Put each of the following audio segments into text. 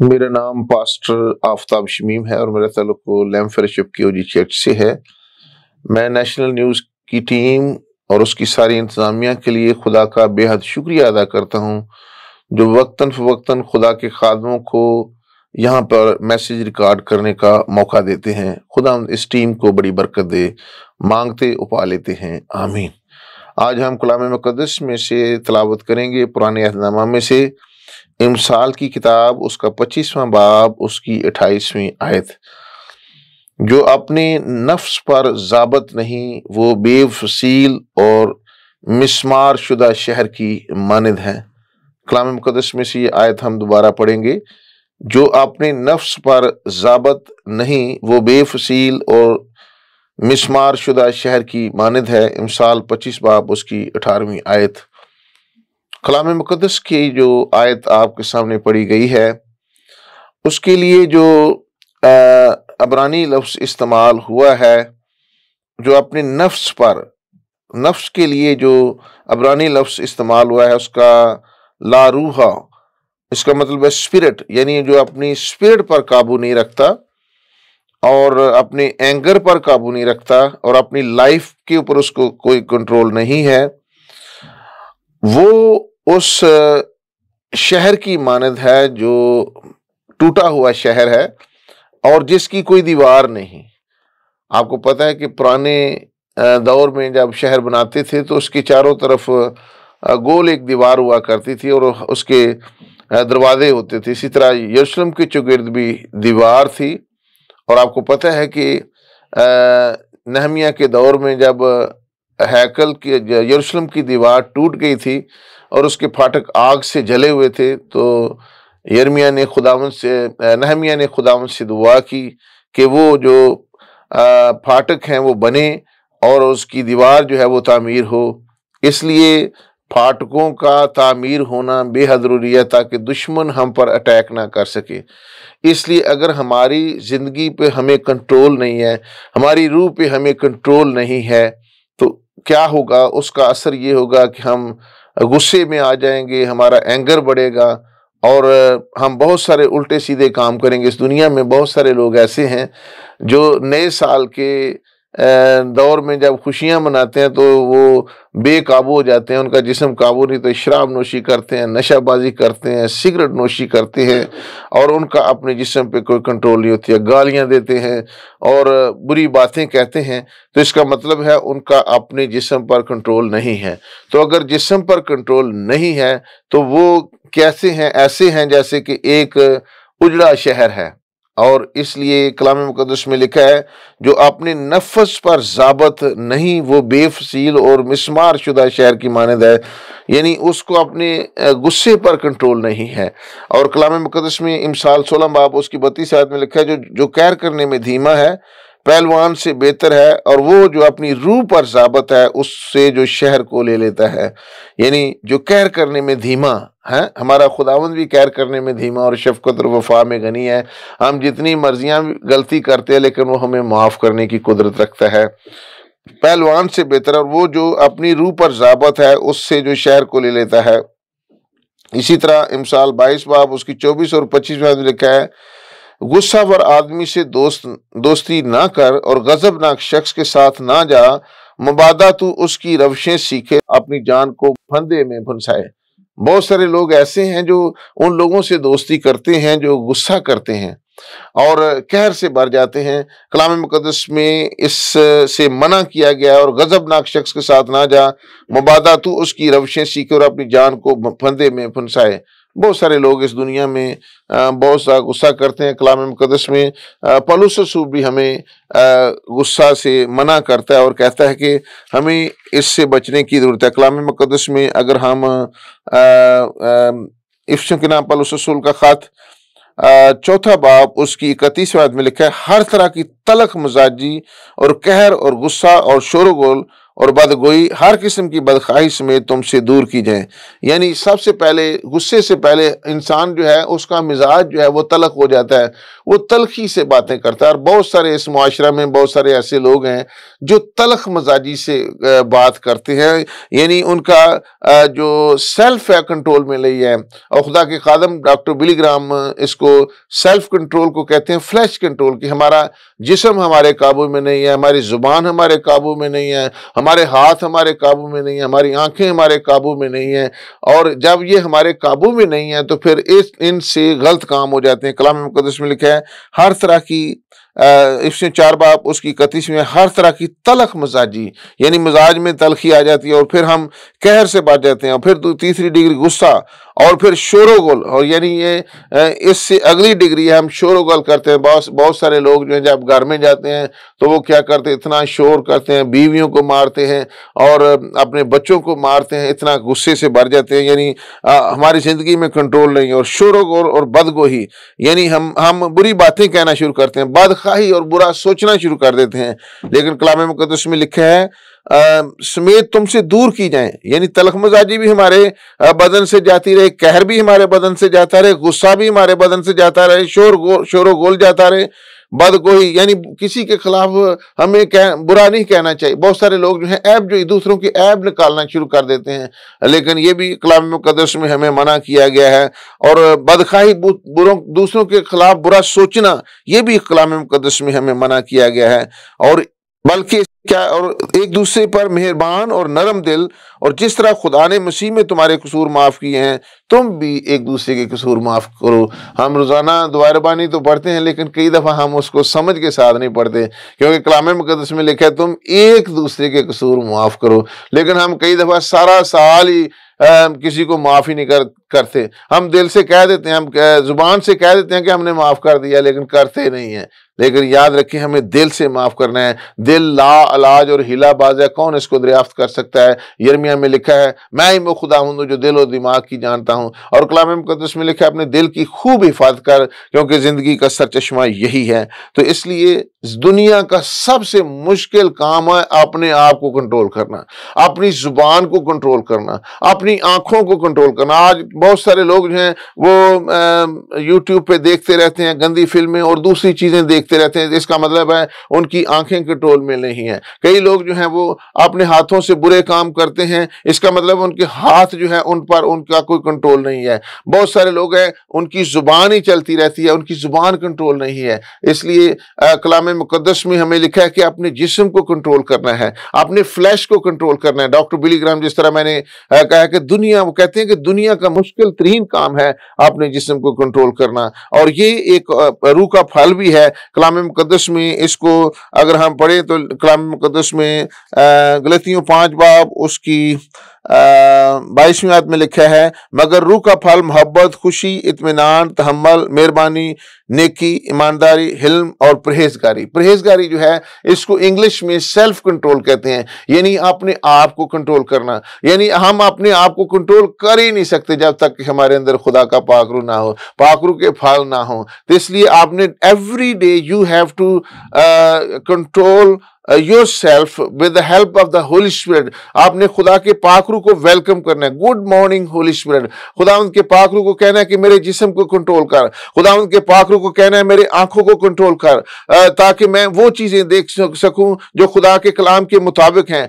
मेरा नाम पास्टर आफ्ताब शमीम है और मेरा ताल्लुक लैम फेलोशिप की ओजी चर्च से है। मैं नेशनल न्यूज़ की टीम और उसकी सारी इंतज़ामिया के लिए खुदा का बेहद शुक्रिया अदा करता हूँ, जो वक्ता फ़वक्ता खुदा के खादमों को यहाँ पर मैसेज रिकॉर्ड करने का मौका देते हैं। खुदा इस टीम को बड़ी बरकत दे, मांगते उपा लेते हैं। आमीन। आज हम कलाम मुकदस में से तलावत करेंगे, पुराने अहदनामा में से। इमसाल की किताब, उसका पच्चीसवां बाब, उसकी अट्ठाईसवीं आयत। जो अपने नफ्स पर जाबत नहीं, वो बेफसील और मिसमार शुदा शहर की मानद है। कलाम मुकदस में से ये आयत हम दोबारा पढ़ेंगे। जो अपने नफ्स पर जाबत नहीं, वो बेफसील और मिसमार शुदा शहर की मानद है। इमसाल पच्चीस बाब, उसकी अठारहवीं आयत। कलाम मुकदस की जो आयत आपके सामने पढ़ी गई है, उसके लिए जो अबरानी लफ्स इस्तेमाल हुआ है, जो अपने नफ्स पर, नफ्स के लिए जो अबरानी लफ्ज़ इस्तेमाल हुआ है, उसका लारूहा इसका मतलब है स्पिरिट, यानी जो अपनी स्पिरिट पर काबू नहीं रखता और अपने एंगर पर काबू नहीं रखता और अपनी लाइफ के ऊपर उसको कोई कंट्रोल नहीं है, वो उस शहर की मानद है जो टूटा हुआ शहर है और जिसकी कोई दीवार नहीं। आपको पता है कि पुराने दौर में जब शहर बनाते थे तो उसके चारों तरफ़ गोल एक दीवार हुआ करती थी और उसके दरवाजे होते थे। इसी तरह यरूशलेम के चुगिर्द भी दीवार थी और आपको पता है कि नहमिया के दौर में जब हैकल की यरूशलेम की दीवार टूट गई थी और उसके फाटक आग से जले हुए थे तो यरमिया ने खुदावन से नहमिया ने खुदावन से दुआ की कि वो जो फाटक हैं वो बने और उसकी दीवार जो है वो तामीर हो। इसलिए फाटकों का तामीर होना बेहद ज़रूरी है ताकि दुश्मन हम पर अटैक ना कर सके। इसलिए अगर हमारी ज़िंदगी पे हमें कंट्रोल नहीं है, हमारी रूह पे हमें कंट्रोल नहीं है तो क्या होगा? उसका असर ये होगा कि हम गुस्से में आ जाएँगे, हमारा एंगर बढ़ेगा और हम बहुत सारे उल्टे सीधे काम करेंगे। इस दुनिया में बहुत सारे लोग ऐसे हैं जो नए साल के दौर में जब खुशियाँ मनाते हैं तो वो बेकाबू हो जाते हैं, उनका जिस्म काबू नहीं तो शराब नोशी करते हैं, नशाबाजी करते हैं, सिगरेट नोशी करते हैं और उनका अपने जिस्म पे कोई कंट्रोल नहीं होती है। गालियाँ देते हैं और बुरी बातें कहते हैं तो इसका मतलब है उनका अपने जिस्म पर कंट्रोल नहीं है। तो अगर जिस्म पर कंट्रोल नहीं है तो वो कैसे हैं, ऐसे हैं जैसे कि एक उजड़ा शहर है। और इसलिए कलाम मुकदस में लिखा है, जो अपने नफस पर जाबत नहीं, वो बेफसील और मिसमार शुदा शहर की मानद है। यानी उसको अपने गुस्से पर कंट्रोल नहीं है। और कलाम मुकदस में इमसाल सोलह बाब उसकी बत्तीस आयत में लिखा है, जो जो कैर करने में धीमा है, पहलवान से बेहतर है, और वो जो अपनी रूह पर जाबत है, उससे जो शहर को ले लेता है। यानी जो कैर करने में धीमा है? हमारा खुदावंद भी कैर करने में धीमा और शफकत और वफा में गनी है। हम जितनी मर्जियाँ गलती करते हैं, लेकिन वो हमें माफ़ करने की कुदरत रखता है। पहलवान से बेहतर और वो जो अपनी रूह पर जाबत है, उससे जो शहर को ले लेता है। इसी तरह इमसाल बाईस बाब, उसकी चौबीस और पच्चीस में लिखा है, गुस्सा वर आदमी से दोस्त, दोस्ती ना कर और गजबनाक शख्स के साथ ना जा, मुबादा तू उसकी रवशें सीखे, अपनी जान को फंदे में फंसाए। बहुत सारे लोग ऐसे हैं जो उन लोगों से दोस्ती करते हैं, जो गुस्सा करते हैं और कहर से भर जाते हैं। कलाम मुकदस में इस से मना किया गया और गजबनाक शख्स के साथ ना जा। मुबादा तू उसकी रविशें सीखे और अपनी जान को फंदे में फंसाए। बहुत सारे लोग इस दुनिया में बहुत सा गुस्सा करते हैं कलाम मुकदस में। पलूसूब भी हमें गुस्सा से मना करता है और कहता है कि हमें इससे बचने की ज़रूरत है। कलाम मुकदस में अगर हम इफ्स के नाम पलूसूल का ख़त चौथा बाप उसकी इकतीसवें में लिखा है, हर तरह की तलख, मजाजी और कहर और गुस्सा और शोरगोल और बदगोई हर किस्म की बदख्वाहिश में तुमसे दूर की जाए। यानी सबसे पहले, गुस्से से पहले इंसान जो है, उसका मिजाज जो है, वो तलख हो जाता है। वो तलखी से बातें करता है। और बहुत सारे इस मुआशरा में बहुत सारे ऐसे लोग हैं, जो तलख मजाजी से बात करते हैं। यानी उनका जो सेल्फ है, कंट्रोल में नहीं है और खुदा के खादम, डॉक्टर बिलीग्राम, इसको सेल्फ कंट्रोल को कहते हैं, फ्लैश कंट्रोल, कि हमारा जिसम हमारे काबू में नहीं है, हमारी ज़ुबान हमारे काबू में नहीं है हमारे हाथ हमारे काबू में नहीं है, हमारी आँखें हमारे काबू में नहीं है और जब ये हमारे काबू में नहीं है तो फिर इस इनसे गलत काम हो जाते हैं। कलाम मुकदस में लिखा है, हर तरह की इसमें चार बाप, उसकी कतिश में हर तरह की तलख मजाजी यानी मजाज में तलखी आ जाती है और फिर हम कहर से बच जाते हैं और फिर तीसरी डिग्री गुस्सा और फिर शोरोगुल, और यानी ये इससे अगली डिग्री है, हम शोरोगुल करते हैं। बहुत बहुत सारे लोग जो है, जब घर में जाते हैं तो वो क्या करते हैं, इतना शोर करते हैं, बीवियों को मारते हैं, और अपने बच्चों को मारते हैं, इतना गुस्से से भर जाते हैं, यानी हमारी ज़िंदगी में कंट्रोल नहीं है। और शोरोगुल और बदगोही, यानी हम हम बुरी बातें कहना शुरू करते हैं बद खाही और बुरा सोचना शुरू कर देते हैं। लेकिन कलाम मुकदस में लिखा है समेत तुमसे दूर की जाए। यानी तलख मजाजी भी हमारे बदन से जाती रहे कहर भी हमारे बदन से जाता रहे गुस्सा भी हमारे बदन से जाता रहे शोर गो, शोर गोल जाता रहे बद कोई यानी किसी के खिलाफ हमें कह बुरा नहीं कहना चाहिए। बहुत सारे लोग जो हैं ऐप जो दूसरों की ऐब निकालना शुरू कर देते हैं। लेकिन ये भी कलाम मुकदस में हमें मना किया गया है। और बदखाही बुरों दूसरों के खिलाफ बुरा सोचना ये भी कलाम मुकदस में हमें मना किया गया है। और बल्कि क्या और एक दूसरे पर मेहरबान और नरम दिल और जिस तरह खुदा ने मसीह में तुम्हारे कसूर माफ़ किए हैं तुम भी एक दूसरे के कसूर माफ़ करो। हम रोज़ाना दुआरबानी तो पढ़ते हैं लेकिन कई दफ़ा हम उसको समझ के साथ नहीं पढ़ते क्योंकि कलाम मुकदस में लिखा है तुम एक दूसरे के कसूर माफ़ करो। लेकिन हम कई दफ़ा सारा साल ही आ, किसी को माफ़ ही नहीं कर करते। हम दिल से कह देते हैं हम ज़ुबान से कह देते हैं कि हमने माफ़ कर दिया लेकिन करते नहीं है। लेकिन याद रखें हमें दिल से माफ़ करना है। दिल ला अलाज और हिला बाज है। कौन इसको दरियाफ्त कर सकता है? यरमिया में लिखा है, मैं ही वो खुदा हूँ, जो दिल और दिमाग की जानता हूँ। और कलाम मुकदस में लिखा है, अपने दिल की खूब हिफाजत कर, क्योंकि ज़िंदगी का सर चश्मा यही है। तो इसलिए दुनिया का सबसे मुश्किल काम है अपने आप को कंट्रोल करना, अपनी ज़ुबान को कंट्रोल करना, अपनी आँखों को कंट्रोल करना। आज बहुत सारे लोग जो हैं, वो यूट्यूब पे देखते रहते हैं, गंदी फ़िल्में और दूसरी चीज़ें देख देखते रहते हैं, इसका मतलब है उनकी आँखें कंट्रोल में नहीं है कई लोग जो हैं वो अपने हाथों से बुरे काम करते हैं, इसका मतलब उनके हाथ जो है उन पर उनका कोई कंट्रोल नहीं है। बहुत सारे लोग हैं, उनकी ज़ुबान ही चलती रहती है, उनकी ज़ुबान कंट्रोल नहीं है। इसलिए कलाम मुकदस में हमें लिखा है कि अपने जिसम को कंट्रोल करना है, अपने फ्लैश को कंट्रोल करना है। डॉक्टर बिलीग्राम जिस तरह मैंने कहा कि दुनिया, वो कहते हैं कि दुनिया का मुश्किल तरीन काम है अपने जिसम को कंट्रोल करना। और ये एक रूह का फल भी है कलाम मुकदस में इसको अगर हम पढ़ें तो कलाम मुकदस में गलतियों पाँच बाब उसकी बाईसवीं आयत में लिखा है, मगर रूह का फल, मोहब्बत, खुशी इतमान तहमल मेहरबानी, नेकी, ईमानदारी, हिल्म और परहेजगारी। परहेजगारी जो है, इसको इंग्लिश में सेल्फ कंट्रोल कहते हैं। यानी अपने आप को कंट्रोल करना। यानी हम अपने आप को कंट्रोल कर ही नहीं सकते जब तक कि हमारे अंदर खुदा का पाकरू ना हो पाकरू के फल ना हो। तो इसलिए आपने every day you have to control yourself with the help of the Holy Spirit आपने खुदा के पाखरू को वेलकम करना है। गुड मॉर्निंग होली स्पिरिट खुदा उनके पाखरू को कहना है कि मेरे जिसम को कंट्रोल कर। खुदा उनके पाखरू को कहना है, मेरे आँखों को कंट्रोल कर। ताकि मैं वो चीज़ें देख सकूँ जो खुदा के कलाम के मुताबिक हैं।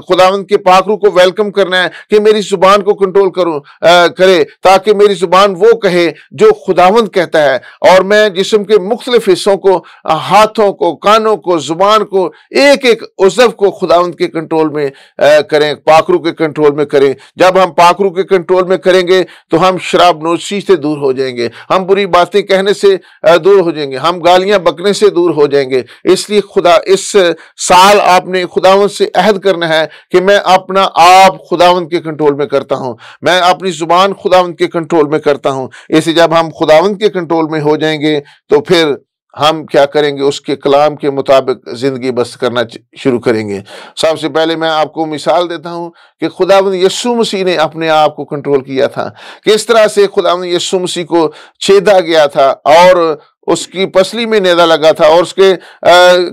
खुदा उनके पाखरू को वेलकम करना है कि मेरी ज़ुबान को कंट्रोल करूँ करे। ताकि मेरी ज़ुबान वो कहे जो खुदावंद कहता है। और मैं जिसम के मुख्तलिफ़ हिस्सों को हाथों को, कानों को, ज़ुबान को एक एक उजव को खुदा के कंट्रोल में करें, पाखरू के कंट्रोल में करें। जब हम पाखरू के कंट्रोल में करेंगे तो हम शराब नोशी से दूर हो जाएँगे, हम बुरी बातें कहने से दूर हो जाएँगे, हम गालियाँ बकने से दूर हो जाएँगे। इसलिए खुदा, इस साल आपने खुदावन से अहद करना है कि मैं अपना आप खुदावंत के कंट्रोल में करता हूँ। मैं अपनी ज़ुबान खुदावंत के कंट्रोल में करता हूँ। इसे जब हम खुदावंत के कंट्रोल में हो जाएँगे तो फिर हम क्या करेंगे? उसके कलाम के मुताबिक ज़िंदगी बस करना शुरू करेंगे। सबसे पहले मैं आपको मिसाल देता हूँ कि खुदा यसु मसीह ने अपने आप को कंट्रोल किया था। किस तरह से खुदा यसु मसीह को छेदा गया था और उसकी पसली में नेदा लगा था और उसके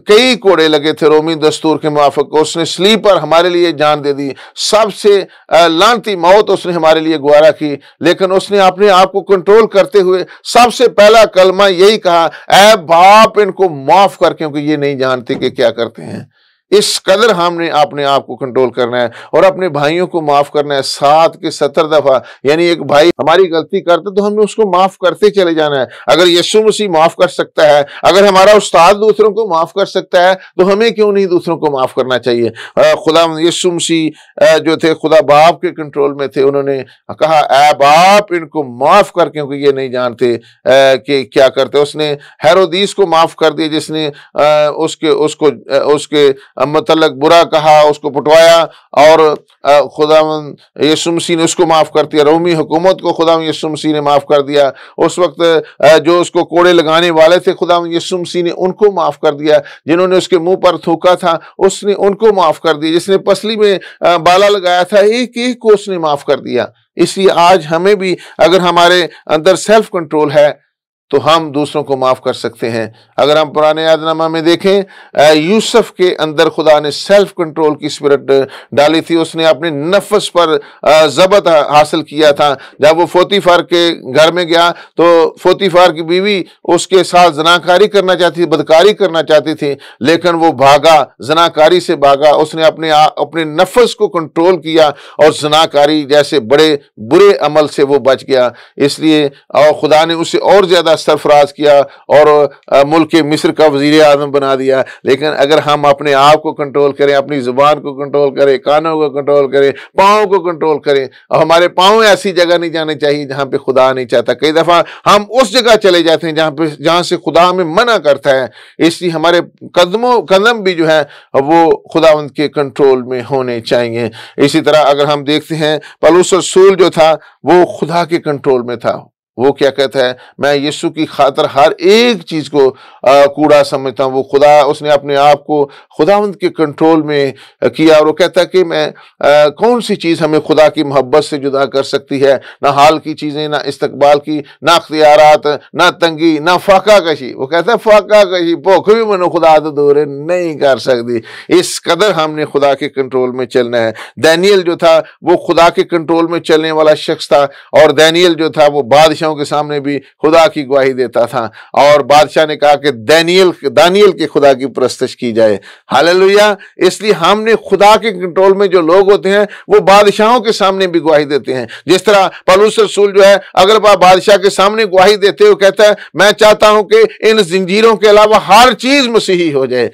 कई कोड़े लगे थे रोमी दस्तूर के मुआफक। उसने स्लीपर हमारे लिए जान दे दी। सबसे लानती मौत उसने हमारे लिए गुआरा की। लेकिन उसने अपने आप को कंट्रोल करते हुए सबसे पहला कलमा यही कहा, ऐ बाप इनको माफ़ कर, क्योंकि ये नहीं जानते कि क्या करते हैं। इस कदर हमने अपने आप को कंट्रोल करना है और अपने भाइयों को माफ़ करना है। सात के सत्तर दफ़ा, यानी एक भाई हमारी गलती करते तो हमें उसको माफ़ करते चले जाना है। अगर यीशु मसीह माफ़ कर सकता है, अगर हमारा उस्ताद दूसरों को माफ़ कर सकता है तो हमें क्यों नहीं दूसरों को माफ़ करना चाहिए? खुदा यीशु मसीह जो थे, खुदा बाप के कंट्रोल में थे, उन्होंने कहा ए बाप, इनको माफ़ कर, क्योंकि ये नहीं जानते कि क्या करते उसने हैरोदीस को माफ़ कर दिया, जिसने उसके, उसको उसके मतलब बुरा कहा, उसको पटवाया और खुदा यसुम मसीह ने उसको माफ़ कर दिया। रोमी हुकूमत को खुदा यसुम मसीह ने माफ़ कर दिया। उस वक्त जो उसको कोड़े लगाने वाले थे खुदा यसुम मसीह ने उनको माफ़ कर दिया। जिन्होंने उसके मुँह पर थूका था, उसने उनको माफ़ कर दिया। जिसने पसली में बाला लगाया था, एक एक को उसने माफ़ कर दिया। इसलिए आज हमें भी, अगर हमारे अंदर सेल्फ कंट्रोल है तो हम दूसरों को माफ़ कर सकते हैं। अगर हम पुराने यादनामा में देखें यूसुफ के अंदर खुदा ने सेल्फ कंट्रोल की स्पिरिट डाली थी। उसने अपने नफस पर जबत हासिल किया था। जब वो फोतीफार के घर में गया तो फोतीफार की बीवी उसके साथ जनाकारी करना चाहती थी, बदकारी करना चाहती थी, लेकिन वो भागा, जनाकारी से भागा। उसने अपने अपने नफस को कंट्रोल किया और जनाकारी जैसे बड़े बुरे अमल से वो बच गया। इसलिए और खुदा ने उसे और ज़्यादा सरफराज किया और मुल्क के मिस्र का वज़ीर आज़म बना दिया। लेकिन अगर हम अपने आप को कंट्रोल करें, अपनी ज़ुबान को कंट्रोल करें, कानों को कंट्रोल करें, पाँव को कंट्रोल करें, और हमारे पाँव ऐसी जगह नहीं जाने चाहिए जहाँ पर खुदा नहीं चाहता। कई दफ़ा हम उस जगह चले जाते हैं जहाँ पर जहाँ से खुदा हमें मना करता है। इसलिए हमारे कदमों, कदम भी जो है, वो खुदा के कंट्रोल में होने चाहिए। इसी तरह अगर हम देखते हैं, पलूस रसूल जो था, वो खुदा के कंट्रोल में था। वो क्या कहता है मैं यीशु की खातर हर एक चीज़ को कूड़ा समझता हूँ। वो खुदा उसने अपने आप को खुदावंद के कंट्रोल में किया और वो कहता है कि मैं आ, कौन सी चीज़ हमें खुदा की मोहब्बत से जुदा कर सकती है? ना हाल की चीज़ें ना इस्तकबाल की ना अख्तियारत ना तंगी ना फाका कशी वो कहता है फाका कशी भूख भी मनो खुदा तो दूर नहीं कर सकती। इस कदर हमने खुदा के कंट्रोल में चलना है। दैनियल जो था वो खुदा के कंट्रोल में चलने वाला शख्स था और दैनियल जो था वो बादशाह बादशाहों के सामने भी खुदा की गवाही देता था। और बादशाह ने कहा कि दानियल दानियल के खुदा की प्रस्तश की जाए। हालेलुया। इसलिए हमने खुदा के कंट्रोल में जो लोग होते हैं, वो बादशाहों के सामने भी गवाही देते हैं। जिस तरह पलूस रसूल जो है, अगर वह बादशाह के सामने गवाही देते हुए कहता है, मैं चाहता हूँ कि इन जंजीरों के अलावा हर चीज़ मसीही हो जाए।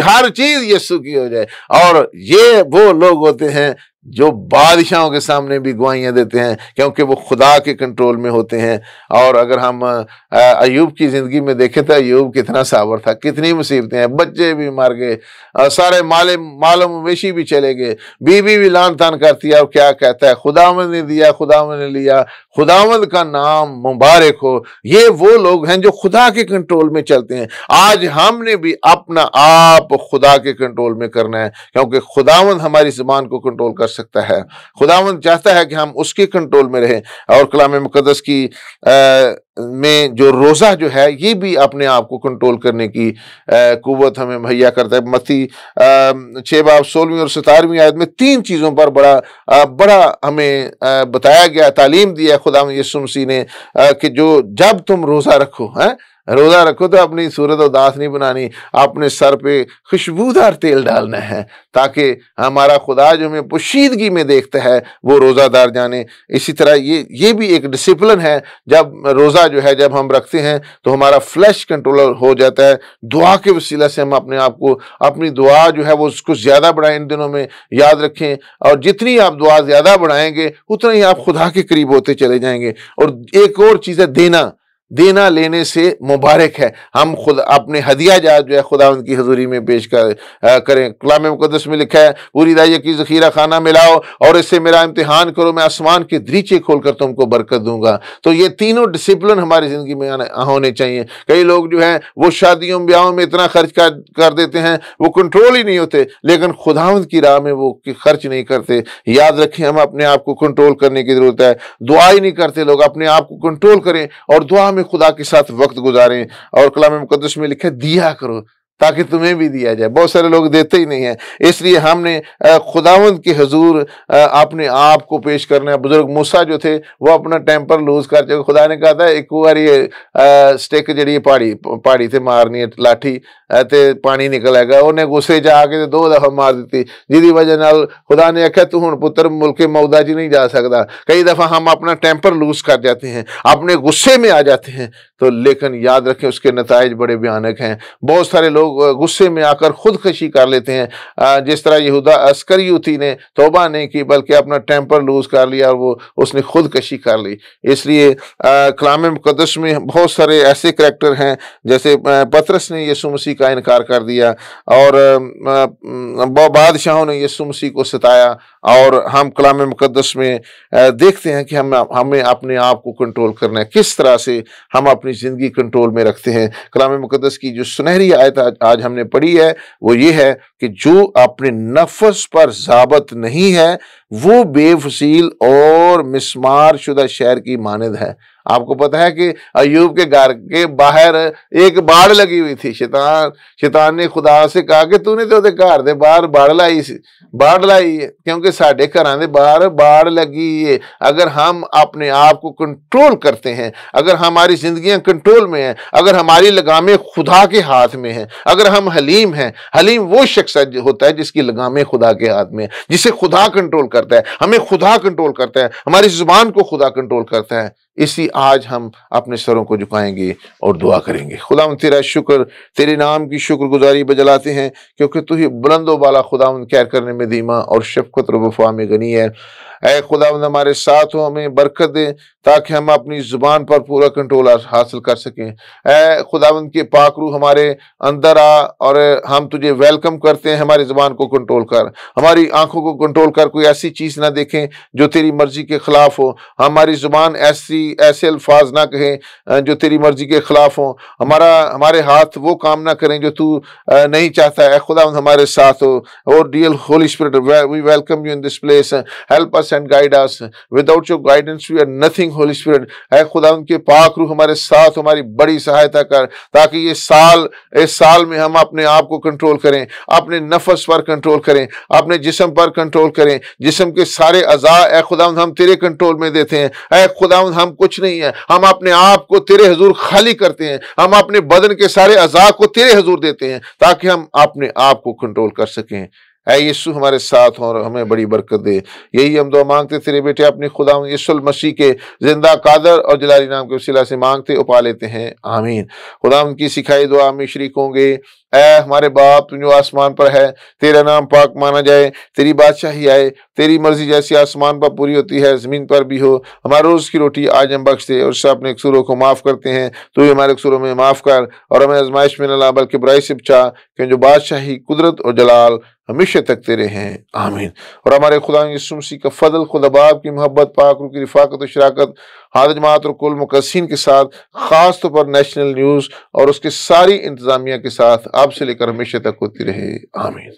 हर चीज़ यस्सु की हो जाए। और ये वो लोग होते हैं जो बादशाहों के सामने भी गवाहियाँ देते हैं, क्योंकि वो खुदा के कंट्रोल में होते हैं। और अगर हम अयूब की ज़िंदगी में देखें तो अयूब कितना सावर था, कितनी मुसीबतें हैं, बच्चे भी मार गए सारे माले, मालूम मवेशी भी चले गए, बीवी भी लान तान करती है और क्या कहता है? खुदावंद ने दिया, खुदावंद ने लिया, खुदावंद का नाम मुबारक हो। ये वो लोग हैं जो खुदा के कंट्रोल में चलते हैं। आज हमने भी अपना आप खुदा के कंट्रोल में करना है, क्योंकि खुदावंद हमारी ज़बान को कंट्रोल कर सकता है। खुदावंद चाहता है कि हम उसके कंट्रोल में रहें और कलाम मुकदस की आ, में जो रोज़ा जो है ये भी अपने आप को कंट्रोल करने की कुत हमें मुहैया करता है। मती छः बाब सोलहवीं और सतारवीं आयत में तीन चीज़ों पर बड़ा आ, बड़ा हमें आ, बताया गया तालीम दिया खुदा यसु मसीह ने आ, कि जो जब तुम रोज़ा रखो है रोज़ा रखो तो अपनी सूरत उदास नहीं बनानी, अपने सर पे खुशबूदार तेल डालना है, ताकि हमारा खुदा जो हमें पोशीदगी में देखता है, वो रोज़ादार जाने। इसी तरह ये ये भी एक डिसिप्लिन है, जब रोज़ा जो है, जब हम रखते हैं तो हमारा फ्लैश कंट्रोल हो जाता है। दुआ के वसीला से हम अपने आप को, अपनी दुआ जो है, वो उसको ज़्यादा बढ़ाएँ इन दिनों में। याद रखें, और जितनी आप दुआ ज़्यादा बढ़ाएँगे, उतना ही आप खुदा के करीब होते चले जाएँगे। और एक और चीज़ है देना देना लेने से मुबारक है। हम खुद अपने हदिया जात जो है खुदा उनकी हजूरी में पेश कर करें। कलाम मुकदस में लिखा है पूरी दाइया की जखीरा खाना मिलाओ और इससे मेरा इम्तिहान करो मैं आसमान के दरीचे खोलकर तुमको बरकत दूँगा। तो ये तीनों डिसिप्लिन हमारी ज़िंदगी में होने चाहिए। कई लोग जो हैं वो शादियों ब्याहों में इतना खर्च कर, कर देते हैं वो कंट्रोल ही नहीं होते लेकिन खुदावंद की राह में वो खर्च नहीं करते। याद रखें हम अपने आप को कंट्रोल करने की ज़रूरत है। दुआ ही नहीं करते लोग अपने आप को कंट्रोल करें और दुआ में खुदा के साथ वक्त गुजारें और कलाम मुकदस में लिखे दिया करो। ताकि तुम्हें भी दिया जाए। बहुत सारे लोग देते ही नहीं है। इसलिए हमने खुदावंद के हजूर अपने आप को पेश करना, बुज़ुर्ग मूसा जो थे, वो अपना टेम्पर लूज कर चुके। खुदा ने कहा था, एक बार ये स्टिक जी पहाड़ी पहाड़ी से मारनी है, लाठी ते पानी निकल आएगा उन्हें गुस्से च आके दो दफ़ा मार दी जिदी वजह न खुदा ने आख्या तू हूँ पुत्र मुल्क मौदा जी नहीं जा सकता कई दफ़ा हम अपना टेम्पर लूज कर जाते हैं, अपने गुस्से में आ जाते हैं। तो लेकिन याद रखें, उसके नतज बड़े भयानक हैं। बहुत सारे लोग गुस्से में आकर खुदकशी कर लेते हैं। जिस तरह यहूदा अस्करियुती ने तोबा नहीं की, बल्कि अपना टेम्पर लूज कर लिया और वो उसने खुदकशी कर ली। इसलिए कलाम मुकदस में बहुत सारे ऐसे करेक्टर हैं, जैसे पतरस ने यसु मसीह का इनकार कर दिया और बादशाहों ने यसु मसीह को सताया और हम कलाम मुकदस में देखते हैं कि हम, हमें अपने आप को कंट्रोल करना है। किस तरह से हम अपनी ज़िंदगी कंट्रोल में रखते हैं। कलाम मुकदस की जो सुनहरी आयत आज हमने पढ़ी है वो ये है कि जो अपने नफस पर जबत नहीं है वो बेफसील और मिसमार शुदा शहर की मानद है। आपको पता है कि अयूब के घर के बाहर एक बाढ़ लगी हुई थी। शैतान शैतान ने खुदा से कहा कि तूने तो घर दे बाहर बाढ़ लाई सी, बाढ़ लाई है, क्योंकि साढ़े घर दे बाहर बाढ़ लगी है। अगर हम अपने आप को कंट्रोल करते हैं, अगर हमारी जिंदगियाँ कंट्रोल में हैं, अगर हमारी लगामें खुदा के हाथ में हैं, अगर हम हलीम हैं, हलीम वो शख्स होता है जिसकी लगामें खुदा के हाथ में है, जिसे खुदा कंट्रोल करता है हमें खुदा कंट्रोल करता है हमारी ज़ुबान को खुदा कंट्रोल करता है। इसी आज हम अपने सरों को झुकाएँगे और दुआ करेंगे। खुदा तेरा शुक्र, तेरे नाम की शुक्रगुजारी बजलाते हैं, क्योंकि तू ही बुलंदो वाला खुदा कैर करने में धीमा और शफकत रफा में गनी है। ए खुदा हमारे साथ हो, हमें बरकत दे, ताकि हम अपनी ज़ुबान पर पूरा कंट्रोल हासिल कर सकें। ए खुदावंद, के पाकरू हमारे अंदर आ और हम तुझे वेलकम करते हैं, हमारी ज़ुबान को कंट्रोल कर। हमारी आँखों को कंट्रोल कर, कोई ऐसी चीज़ ना देखें जो तेरी मर्ज़ी के ख़िलाफ़ हो। हमारी ज़ुबान ऐसी ऐसे अल्फाज ना कहें जो तेरी मर्ज़ी के ख़िलाफ़ हो। हमारा, हमारे हाथ वो काम ना करें जो तू नहीं चाहता। है खुदा हमारे साथ हो। और dear Holy Spirit we welcome you in this place help us and guide us without your guidance we are nothing Holy Spirit है खुदा उनके पाक रूह हमारे साथ, हमारी बड़ी सहायता कर, ताकि ये साल, इस साल में हम अपने आप को कंट्रोल करें, अपने नफस पर कंट्रोल करें, अपने जिसम पर कंट्रोल करें। जिसम के सारे अज़ा ए खुदा हम तेरे कंट्रोल में देते हैं। ए खुदा हम कुछ नहीं है। हम अपने आप को तेरे हजूर खाली करते हैं। हम अपने बदन के सारे अज़ा को तेरे हजूर देते हैं ताकि हम अपने आप को कंट्रोल कर सकें। ऐ यीशु हमारे साथ हो और हमें बड़ी बरकत दे। यही हम दो मांगते तेरे बेटे, अपने खुदा यसुल मसीह के ज़िंदा कादर और जलाली नाम के वसीला से मांगते, उपा लेते हैं। आमीन। खुदा उनकी सिखाई दुआ में शरीक होंगे। ऐ, हमारे बाप जो आसमान पर है, तेरा नाम पाक माना जाए, तेरी बादशाही आए, तेरी मर्ज़ी जैसी आसमान पर पूरी होती है, ज़मीन पर भी हो। हमारे रोज की रोटी आज हम बख्श दे और उससे अपने कसूरों को माफ़ करते हैं। तो ही हमारे कसूरों में माफ़ कर और हमें आजमाइश में न बल्कि बुराई से बचा क्यों जो बादशाही, कुदरत और जलाल हमेशा तक तेरे हैं आमीन। और हमारे खुदा यसुमसी का फजल खुदबाब की मोहब्बत पाकरू की रिफाकत और शराकत हादजमात और कुल मुकसिन के साथ, ख़ास तौर पर नेशनल न्यूज़ और उसके सारी इंतज़ामिया के साथ आपसे लेकर हमेशा तक होती रहे। आमीन।